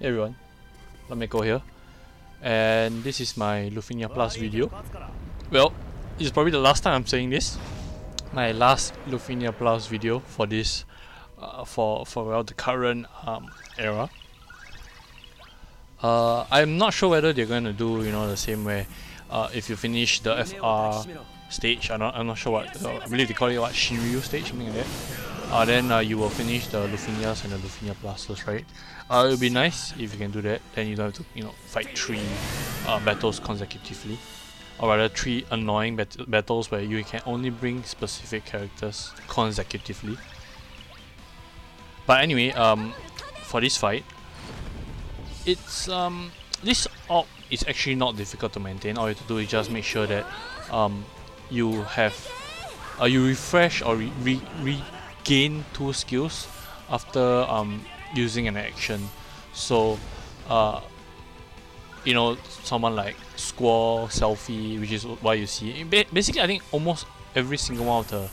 Hey everyone, Lameko here, and this is my Lufenia Plus video. Well, is probably the last time I'm saying this. My last Lufenia Plus video for this, uh, for for well, the current um, era. Uh, I'm not sure whether they're going to do you know the same way. Uh, if you finish the FR stage, I'm not, I'm not sure what. Uh, I believe they call it what Shinryu stage, something like that uh, then uh, you will finish the Lufenias and the Lufenia Pluses, right? Uh, it would be nice if you can do that. Then you don't have to, you know, fight three uh, battles consecutively, or rather three annoying bat battles where you can only bring specific characters consecutively. But anyway, um, for this fight, it's um, this orb is actually not difficult to maintain. All you have to do is just make sure that um, you have uh, you refresh or re, re, re gain two skills after um, using an action. So, uh, you know, someone like Squall, Selphie, which is what you see. Basically, I think almost every single one of the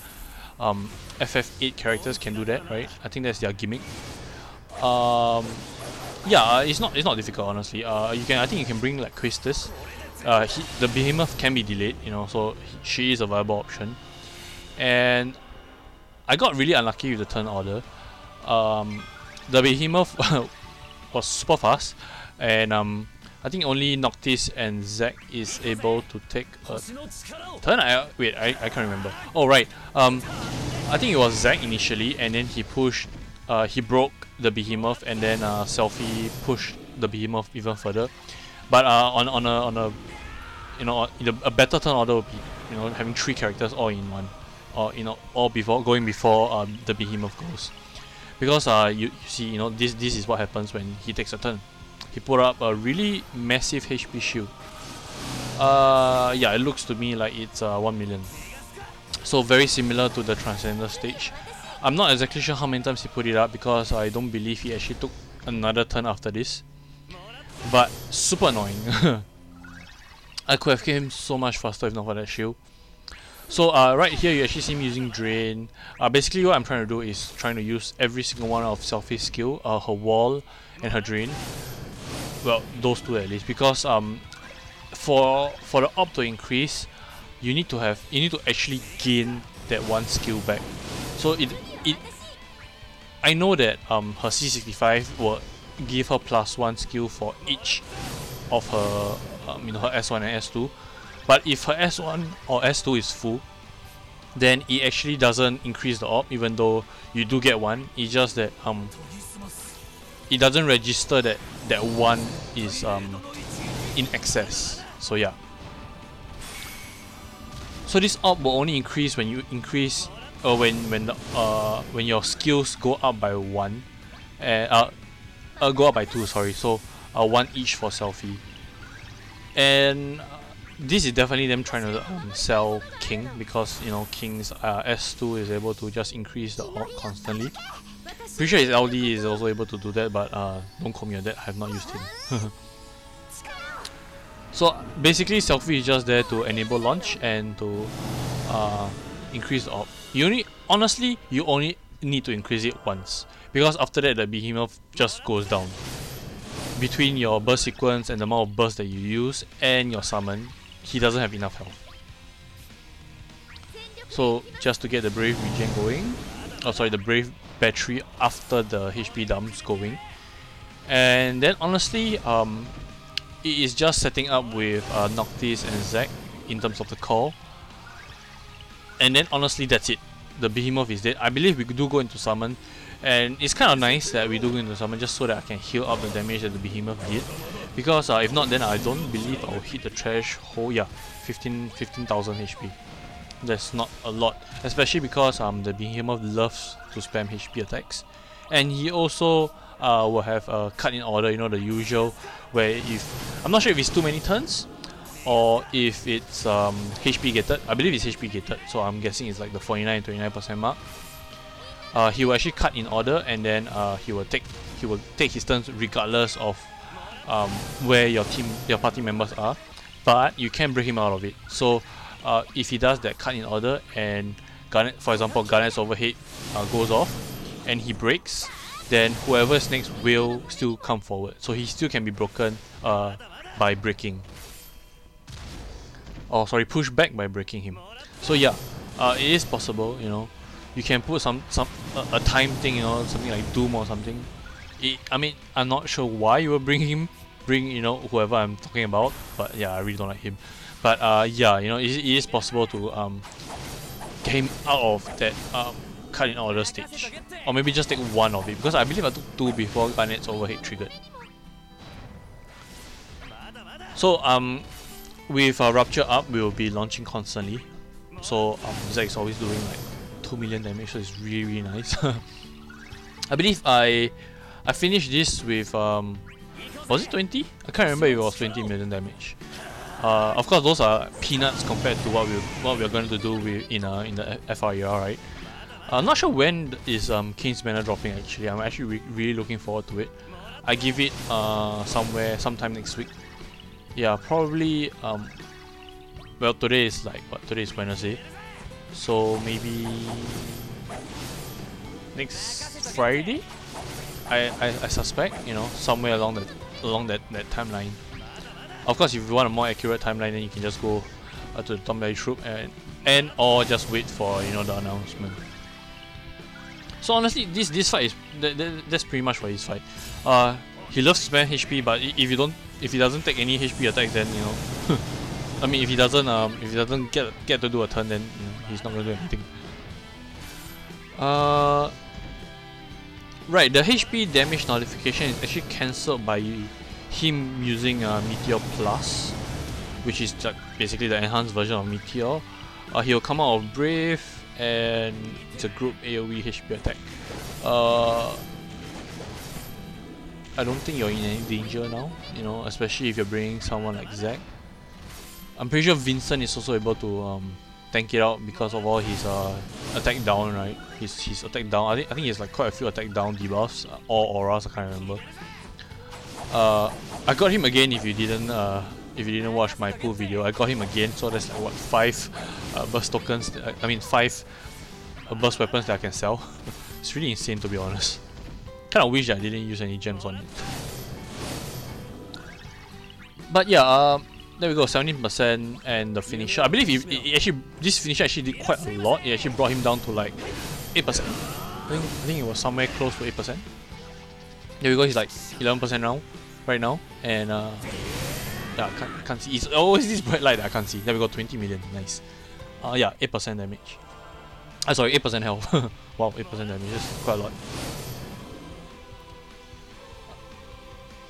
um, FF8 characters can do that, right? I think that's their gimmick. Um, yeah, it's not it's not difficult honestly. Uh, you can I think you can bring like Quistis. Uh, he, the behemoth can be delayed, you know, so he, she is a viable option. And I got really unlucky with the turn order. Um, the behemoth was super fast, and um, I think only Noctis and Zack is able to take a turn. I, wait, I, I can't remember. Oh right. Um, I think it was Zack initially, and then he pushed. Uh, he broke the behemoth, and then uh, Selphie pushed the behemoth even further. But uh, on on a on a you know a better turn order would be you know having three characters all in one or you know or before going before um, the behemoth goes. Because uh you, you see you know this this is what happens when he takes a turn. He put up a really massive HP shield. Uh yeah it looks to me like it's uh 1 million. So very similar to the transcendent stage. I'm not exactly sure how many times he put it up because I don't believe he actually took another turn after this. But super annoying. I could have came so much faster if not for that shield so uh, right here you actually see me using Drain. Uh, basically what I'm trying to do is trying to use every single one of Selphie's skill, uh, her wall and her Drain. Well, those two at least, because um, for for the orb to increase, you need to have you need to actually gain that one skill back. So it it I know that um her C65 will give her plus one skill for each of her um, you know her S1 and S2 but if her S1 or S2 is full, then it actually doesn't increase the orb even though you do get one. It's just that um it doesn't register that that one is um in excess. So yeah. So this orb will only increase when you increase or uh, when when the, uh when your skills go up by one and uh, uh go up by two sorry so uh one each for Selphie and this is definitely them trying to um, sell King because you know King's uh, S2 is able to just increase the orb constantly. Pretty sure his LD is also able to do that, but uh, don't call me on that. I have not used him. so basically, Selphie is just there to enable launch and to uh, increase the orb. You only honestly you only need to increase it once because after that the behemoth just goes down between your burst sequence and the amount of burst that you use and your summon he doesn't have enough health. So just to get the Brave regen going, oh sorry, the Brave battery after the HP dumps going. And then honestly, um, it is just setting up with uh, Noctis and Zack in terms of the call. And then honestly, that's it. The Behemoth is dead. I believe we do go into summon. And it's kind of nice that we do go into summon just so that I can heal up the damage that the Behemoth did. Because uh, if not, then I don't believe I'll hit the threshold. Yeah, 15 15,000 HP. That's not a lot, especially because um the Behemoth loves to spam HP attacks, and he also uh will have a cut in order. You know the usual, where if I'm not sure if it's too many turns, or if it's um HP gated. I believe it's HP gated, so I'm guessing it's like the 49 29% mark. Uh, he will actually cut in order, and then uh, he will take he will take his turns regardless of um, where your team, your party members are, but you can break him out of it. So uh, if he does that cut in order and Garnet, for example, Garnet's overhead uh, goes off and he breaks, then whoever's next will still come forward. So he still can be broken uh, by breaking. Oh, sorry, push back by breaking him. So yeah, uh, it is possible, you know. You can put some some a time thing, you know, something like Doom or something. It, I mean, I'm not sure why you will bring him, bring you know whoever I'm talking about, but yeah, I really don't like him. But uh, yeah, you know, it, it is possible to um, get him out of that um, cut in order stage, or maybe just take one of it because I believe I took two before Garnet's overhead triggered. So um, with uh, Rupture up, we will be launching constantly. So um, Zack's always doing like 2 million damage, so it's really really nice. I believe I I finished this with um was it 20? I can't remember if it was 20 million damage. Uh, of course, those are peanuts compared to what we what we're going to do with in uh, in the FR, right? I'm not sure when is um King's Manor dropping. Actually, I'm actually re really looking forward to it. I give it uh somewhere sometime next week. Yeah, probably um. Well, today is like what? Today is Wednesday, so maybe next Friday. I, I, I suspect you know somewhere along that along that, that timeline. Of course, if you want a more accurate timeline, then you can just go uh, to the Tom Troop and and or just wait for you know the announcement. So honestly, this this fight is that, that, that's pretty much for his fight. Uh, he loves to spend HP, but if you don't, if he doesn't take any HP attacks, then you know, I mean, if he doesn't um, if he doesn't get get to do a turn, then you know, he's not gonna do anything. Uh, right, the HP damage notification is actually cancelled by him using uh, Meteor Plus, which is basically the enhanced version of Meteor. Uh, he'll come out of Brave, and it's a group AoE HP attack. Uh, I don't think you're in any danger now, you know, especially if you're bringing someone like Zack. I'm pretty sure Vincent is also able to um, tank it out because of all his uh, attack down, right? His, his attack down, I think, I think he has like quite a few attack down debuffs, or auras, I can't remember. Uh, I got him again if you didn't uh, if you didn't watch my pool video. I got him again, so that's like what five uh, burst tokens. I, I mean five uh, burst weapons that I can sell. it's really insane to be honest. Kind of wish I didn't use any gems on it. But yeah, um, there we go, 17% and the finisher. I believe it, it actually this finisher actually did quite a lot. It actually brought him down to like 8%. I think I think it was somewhere close to 8%. There we go, he's like 11% now, right now. And uh, yeah, can't, can't see. It's always this bright light that I can't see. There we go, 20 million, nice. Uh, yeah, 8% damage. I uh, sorry, 8% health. wow, 8% damage, that's quite a lot.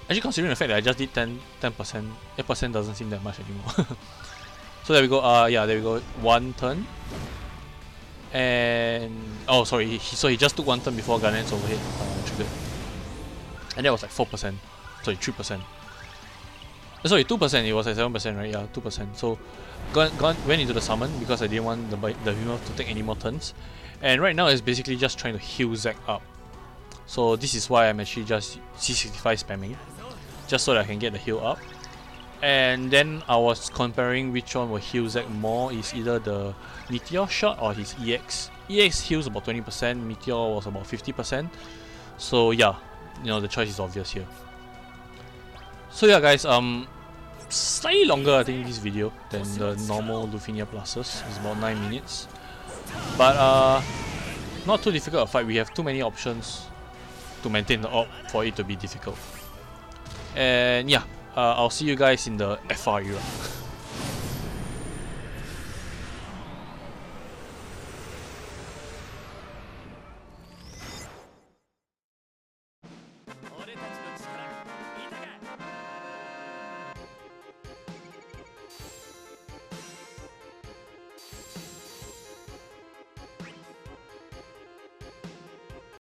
Actually, considering the fact that I just did 10, 10%, 8% doesn't seem that much anymore. so there we go, uh, yeah, there we go, one turn. And, oh sorry, he, so he just took one turn before Garnet's overhead uh, triggered. And that was like 4%, sorry, 3%. Uh, sorry, 2%, it was like 7%, right? Yeah, 2%. So, gone, went into the summon because I didn't want the, the Behemoth to take any more turns. And right now it's basically just trying to heal Zack up. So this is why I'm actually just C65 spamming just so that I can get the heal up. And then I was comparing which one will heal Zack more is either the Meteor shot or his EX. EX heals about 20%, Meteor was about 50%. So yeah, you know the choice is obvious here. So yeah guys, um slightly longer I think this video than the normal Lufenia Pluses. It's about 9 minutes. But uh not too difficult a fight, we have too many options to maintain the orb for it to be difficult. And yeah, uh, I'll see you guys in the FR era.